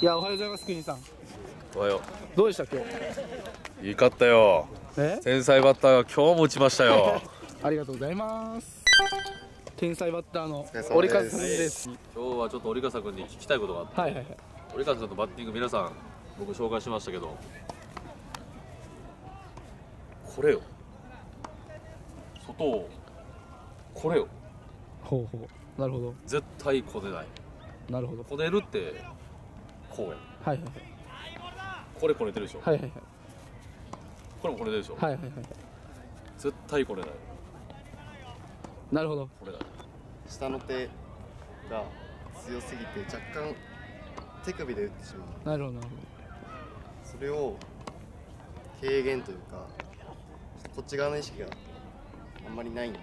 いやおはようございます国さん。おはよどうでした今ういいかったよ。天才バッターが今日も打ちましたよ。ありがとうございます。天才バッターの折笠さんです。今日はちょっと折笠君に聞きたいことがあって。はいはいはい。折笠君のバッティング皆さん僕紹介しましたけど。これよ。外を。これよ。ほうほう。なるほど。絶対こねない。なるほど。こねるってこうや。はいはいこれこねてるでしょ、はいはいはい。これもこねてるでしょ、はいはいはい。絶対こねない。なるほど。これない下の手が強すぎて若干手首で打ってしまう。なるほどなるそれを軽減というかこっち側の意識があんまりないんで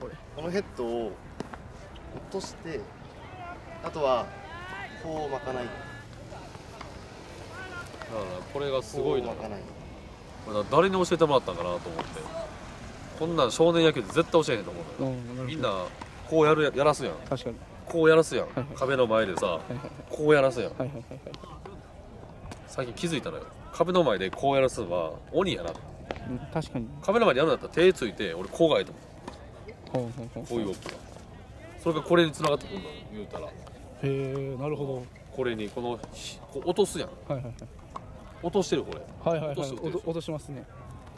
これこのヘッドを落としてあとはこう巻かないこれがすごいな。いこれな誰に教えてもらったんかなと思って。こんなん少年野球で絶対教えへんと思うみんなこうやるややらすやん。確かに。こうやらすやん。はいはい。壁の前でさはいはいこうやらすやん。はいはいはいはい。最近気づいたのよ。壁の前でこうやらすのは鬼やな。うん確かに。壁の前にやるんだったら手ついて俺こうがいいと思うほうほうほう。こういう動きが。それがこれに繋がってくるの言うたら。へえなるほこれにこのひこう落とすやん。どはいはい落としてるこれ。はいはいはい。はい落と落としますね。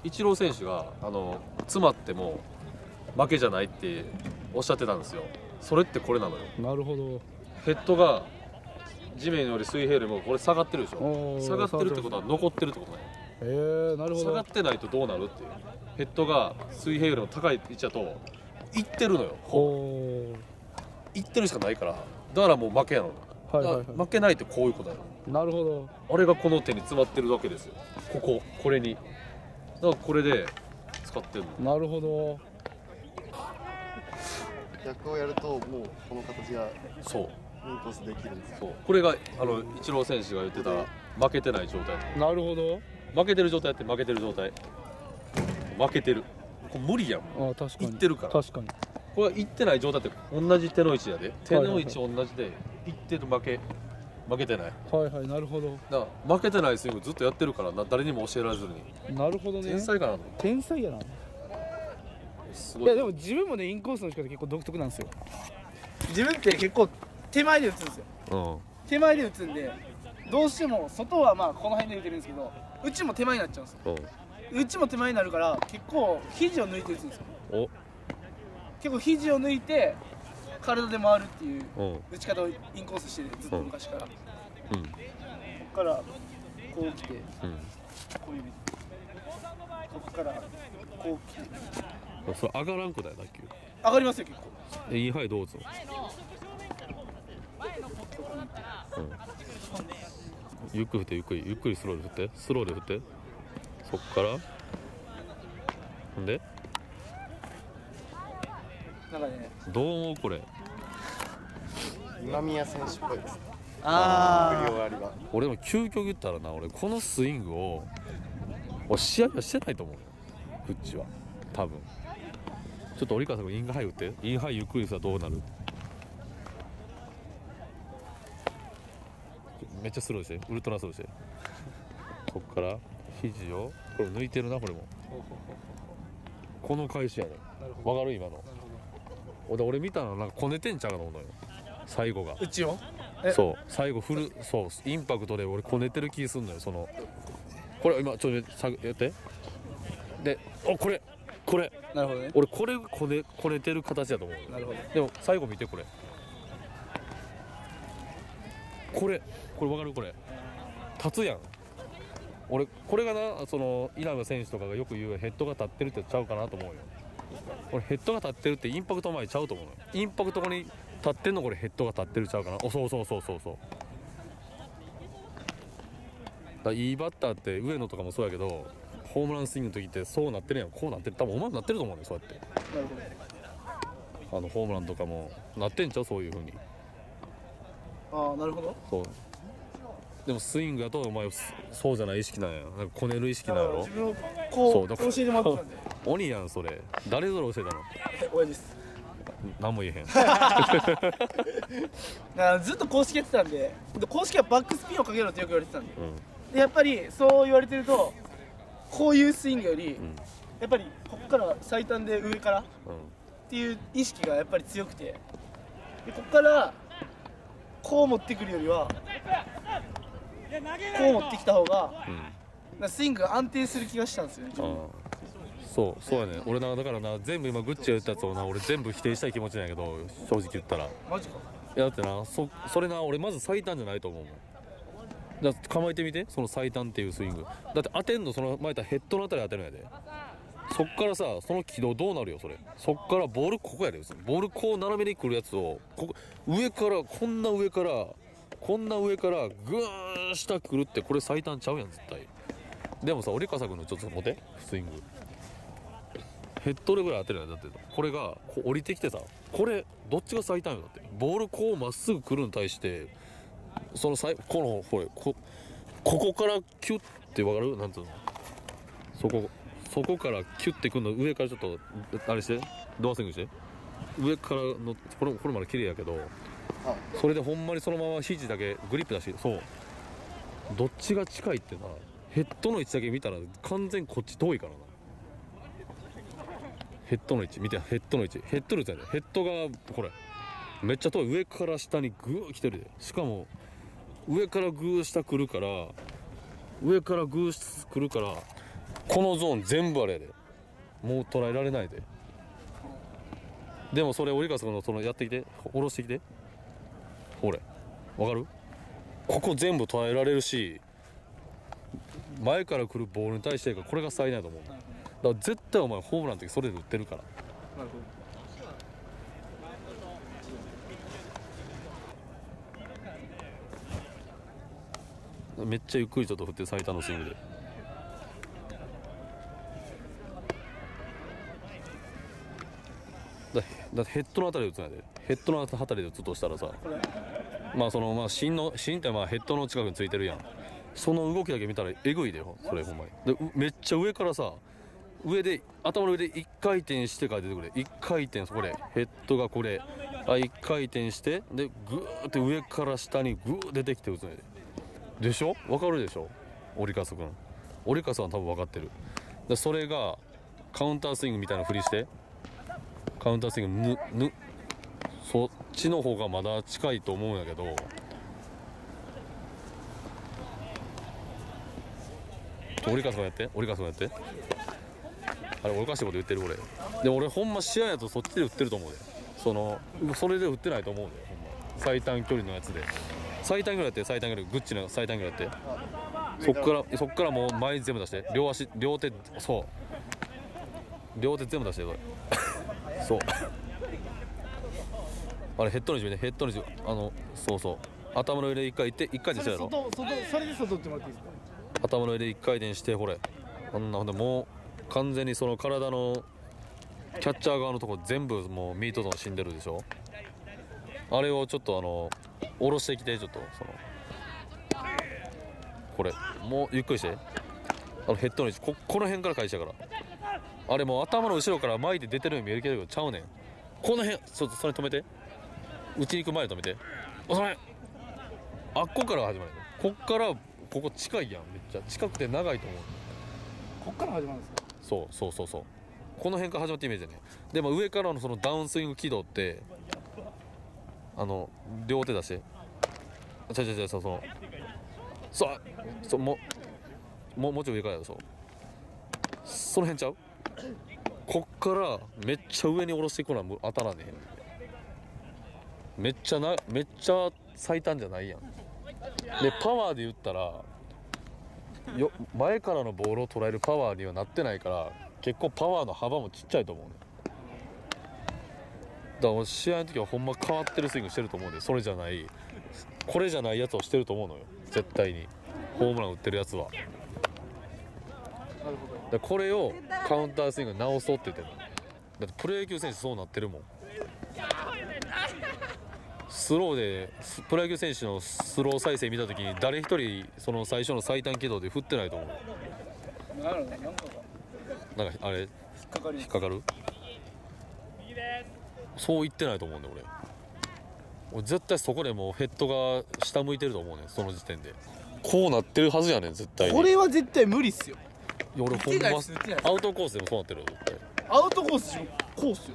イチロー選手があの詰まっても負けじゃないっておっしゃってたんですよ。それってこれなのよ。なるほど。ヘッドが地面より水平よりもこれ下がってるでしょ。下がってるってことは残ってるってことね。へえなるほ下がどってないとどうなるっていう。ヘッドが水平よりも高い位置だといってるのよ。おいってるしかないから。だからもう負けやの。ーはいはいだから負けないってこういうことやのなるほど。あれがこの手に詰まってるわけですよ。こここれに。だからこれで使ってるの。なるほど。逆をやるともうこの形がそう。インコースできるんですよ。そう。これがあのイチロー選手が言ってた負けてない状態。なるほど。負けてる状態やって負けてる状態。負けてる。これ無理やん。あ確かに。いってるから。確かに。これはいってない状態って同じ手の位置やで。手の位置同じで。いってる負け負けてない？はいはいなるほど。だから負けてないスイングずっとやってるからな誰にも教えられずに。なるほどね。天才かなと天才やな。すごい。いやでも自分もねインコースの仕方結構独特なんですよ。自分って結構手前で打つんですよ。うん。手前で打つんでどうしても外はまあこの辺で打てるんですけど内も手前になっちゃうんですよ。うん。内も手前になるから結構肘を抜いて打つんですよ。お。結構肘を抜いて体で回るっていううん。打ち方をインコースしてずっと昔から、こうん。っからこう来てうんこういうこっからこう来て。それ上がらんくだよ打球。上がりますよ結構。えいいはいどうぞ。ゆっくり振ってゆっくりゆっくりスローで振って。スローで振って。そっから。ほんで？なんかねどう思う？これ今宮選手っぽいですあ振り終わりは俺も究極言ったらな俺このスイングを俺試合はしてないと思うよ。グッチは。多分。ちょっと折川さんインハイ打って。インハイゆっくりしたらどうなる？めっちゃスローしてウルトラスローしてそっから。肘を。これ抜いてるなこれも。この返しやね。わかる？今の。俺俺見たのなんかこねてんちゃうかと思うのよ最後が。うちを？え？そう。最後フルそうインパクトで俺こねてる気すんのよその。これ今ちょっとさやって。でおこれこれ。なるほどね。俺これこねこねてる形だと思う。よなるほど。でも最後見てこれ。これこれわかる？これ。立つやん。俺これがなその稲葉選手とかがよく言うヘッドが立ってるってちゃうかなと思うよ。俺ヘッドが立ってるってインパクト前ちゃうと思うインパクト後に立ってんのこれヘッドが立ってるちゃうかな。おそうそうそうそうそう。だいいバッターって上野とかもそうやけどホームランスイングの時ってそうなってるやん。こうなってる。多分お前もなってると思うねそうやって。あのホームランとかもなってんちゃう？そういう風に。ああなるほど。そう。でもスイングだとお前そそうじゃない意識なんや。なんかこねる意識なんやろ？自分をこそうだからう教えてもらってたんで。鬼やんそれ。誰ぞれ教えたの？親父です何も言えへん。だからずっと公式やってたんでで公式はバックスピンをかけろってよく言われてたんで。うん。でやっぱりそう言われてるとこういうスイングよりうん。やっぱりここから最短で上からっうん。ていう意識がやっぱり強くて。でここからこう持ってくるよりはこう持ってきた方がうん。スイングが安定する気がしたんですよねそうそうやね俺なだからな全部今グッチが言ったやつをな俺全部否定したい気持ちなんやけど正直言ったら。いマジか。やだってなそそれな俺まず最短じゃないと思うもん。だ構えてみてその最短っていうスイング。だって当てんのその前たらヘッドのあたり当てるんやで。そっからさその軌道どうなるよそれ。そっからボールここやでボールこう斜めに来るやつをここ上からこんな上からこんな上からグーン下来るってこれ最短ちゃうやん絶対。でもさ折笠君のちょっと持てスイングヘッドレぐらい当てるやんだってこれがこ降りてきてさこれどっちが最短よだって。ボールこうまっすぐ来るに対してその最このこれこここからキュッてわかる？なんていうの？そこそこからキュッてくるの上からちょっとあれしてドアスイングして。上からのこれこれまで綺麗やけどそれでほんまにそのまま肘だけグリップ出しそう。どっちが近いってなヘッドの位置だけ見たら完全こっち遠いからな。ヘッドの位置見てヘッドの位置。ヘッド率やでヘッドがこれめっちゃ遠い。上から下にグー来てるで。しかも上からグー下来るから上からグー来るからこのゾーン全部あれやで。もう捉えられないで。でもそれ折笠君のそのやってきて下ろしてきて。ほれ。わかる？ここ全部捉えられるし前から来るボールに対してこれが最大だと思う。から絶対お前ホームランの時それで打ってるから。なるほめっちゃゆっくりちょっと振って最短のスイングで。だだヘッドのあたりで打つないで。ヘッドのあたりで打つとしたらさまあそのまあ芯の芯ってまあヘッドの近くについてるやん。その動きだけ見たらえぐいでよそれほんまに。でめっちゃ上からさ上で頭の上で1回転してから出てくれ。1回転こでヘッドがこれ。あ1回転してでグーって上から下にグー出てきて打つのやでしょ？わかるでしょ？オリカス君。オリカスは多分分かってる。でそれがカウンタースイングみたいなふりしてカウンタースイングぬぬそっちの方がまだ近いと思うんやけど折りかすやって折りかすやって。あれおかしいこと言ってる俺。で俺ほんま試合やとそっちで打ってると思うで。そのそれで打ってないと思うでほんま。最短距離のやつで。最短ぐらいやって最短ぐらいグッチの最短ぐらいやって。そっからそっからもう前全部出して。両足両手そう。両手全部出してそれ。そう。あれヘッドの位置見てヘッドの位置あのそうそう。頭の上で一回行って一回転したやろ。それで外打ってもらっていいですか？頭の上で一回転してほれ。あんなほんでもう完全にその体のキャッチャー側のとこ全部もうミートゾーン死んでるでしょ？あれをちょっとあの下ろしてきてちょっとそのこれもうゆっくりして。あのヘッドの位置。ここの辺から返したから。あれもう頭の後ろから巻いて出てるように見えるけどちゃうねん。この辺ちょっとそれ止めて。打ちに行く前止めて。おそれ。あっこから始まる。こっからここ近いやん。めっちゃ。近くて長いと思う。こっから始まるんですか？そうそうそうそう。この辺から始まってイメージだね。でも上からのそのダウンスイング軌道ってあの両手出して。ちゃちゃちゃそうそのそうそうもももうちょい上からやそう。その辺ちゃう？こっからめっちゃ上に下ろしていくのは当たらねえ。めっちゃなめっちゃ最短じゃないやん。でパワーで言ったらよ前からのボールを捉えるパワーにはなってないから結構パワーの幅もちっちゃいと思うね。だから試合の時はほんま変わってるスイングしてると思うんでそれじゃないこれじゃないやつをしてると思うのよ。絶対に。ホームラン打ってるやつは。だこれをカウンタースイング直そうって言ってるだってプロ野球選手そうなってるもん。スローでスプロ野球選手のスロー再生見た時に誰一人その最初の最短軌道で振ってないと思う。なんかあれ？引っかかり引っかかる？そう言ってないと思うんだよ俺。俺絶対そこでもうヘッドが下向いてると思うねんその時点で。こうなってるはずやねん絶対に。これは絶対無理っすよ。いや俺ほんアウトコースでもそうなってるよ絶対。アウトコースコースよ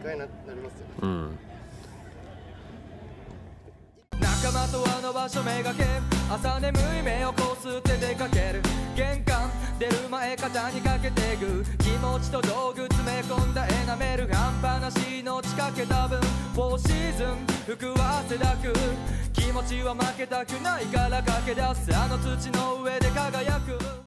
2回ななりますよねうん仲間とあの場所めがけ朝眠い目をこすって出かける。玄関出る前肩にかけてぐ気持ちと道具詰め込んだエナメル半端なし命かけた分フォーシーズン服は汗だく。気持ちは負けたくないから駆け出す。あの土の上で輝く。